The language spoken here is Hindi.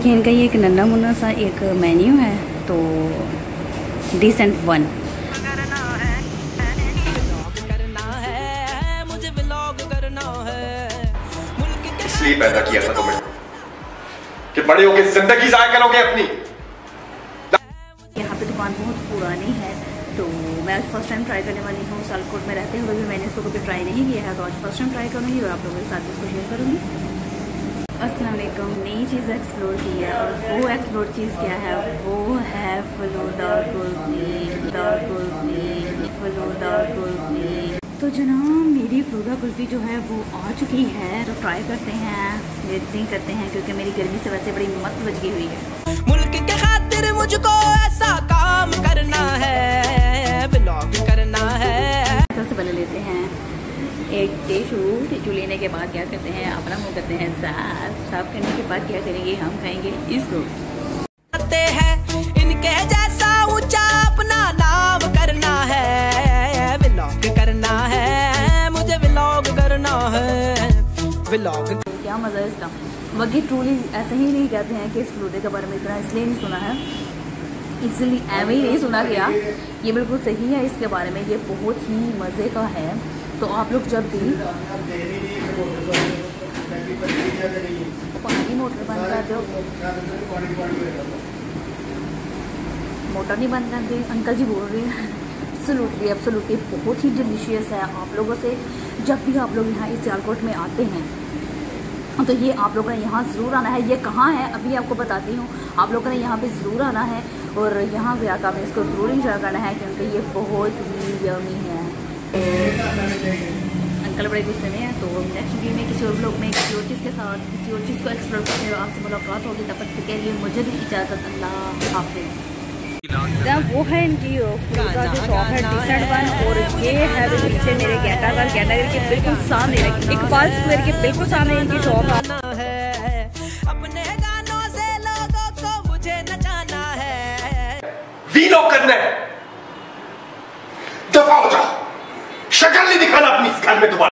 देखिए इनका ये एक नन्ना मुन्ना सा एक मेन्यू है तो डिसेंट वन इसलिए पैदा किया था तुम्हें कि बड़े होकर ज़िंदगी जाया करोगे अपनी। यहाँ पे दुकान बहुत पुरानी है तो मैं आज फ़र्स्ट टाइम ट्राई करने वाली हूँ। सालकोट में रहते हुए भी मैंने इसको कभी ट्राई नहीं किया है तो आज फ़र्स्ट टाइम ट्राई करूँगी और आप लोगों के साथ इसको शेयर करूँगी। वालेकुम नई चीज़ एक्सप्लोर की है और वो एक्सप्लोर चीज़ क्या है? वो है फलूदा कुल्फी कुल्फी फलूदा कुल्फी। तो जनाब मेरी फ्रूटा कुल्फ़ी जो है वो आ चुकी है तो ट्राई करते हैं वेटिंग करते हैं क्योंकि मेरी गर्मी से वैसे बड़ी मत बच गई हुई है। मुल्क के खातिर मुझको ऐसा काम करना है ब्लॉग करना है। सबसे पहले लेते हैं एक टिशू टिशू लेने के बाद क्या करते हैं अपना मुँह करते हैं साफ़ साफ़ करने के बाद क्या करेंगे हम खाएँगे इसको। हैं इनके जैसा ऊँचा अपना नाम करना है ब्लॉग करना है मुझे ब्लॉग करना है ब्लॉग क्या मज़ा है इसका? बाकी ट्रूली ऐसे ही नहीं कहते हैं कि इस फ्लूटे के बारे में इतना इसलिए नहीं सुना है। इसलिए एवं ही नहीं सुना गया। ये बिल्कुल सही है इसके बारे में ये बहुत ही मज़े का है। तो आप लोग जब भी पानी मोटर बंद कर दो। मोटर नहीं बंद करते, अंकल जी बोल रहे हैं। एब्सोल्युटली एब्सोल्युटली बहुत ही डिलीशियस है। आप लोगों से जब भी आप लोग यहाँ इस सियालकोट में आते हैं तो ये आप लोगों ने यहाँ ज़रूर आना है। ये कहाँ है, अभी आपको बताती हूँ। आप लोगों ने यहाँ पे ज़रूर आना है और यहाँ पे आकर आपने इसको ज़रूर इंजॉय करना है, क्योंकि ये बहुत ही यमी है। अंकल बड़े गुस्से में हैं तो नेक्स्ट वीडियो में किसी और ब्लॉग में किसी और चीज़ के साथ किसी और चीज़ को एक्सप्लोर करते हुए आपसे मुलाकात होगी तब तक के लिए मुझे भी इजाज़त अल्लाह हाफिज़। वो है इनकी का जो शॉप है डिसेंट वन और ये है पीछे मेरे गेटागर गेटागर के बिल्कुल सामने इकबाल स्क्वायर के बिल्कुल सामने इनकी शॉप है। अपने गानों से लोगों को मुझे नचाना है। वीलो करना है। दफ़ा हो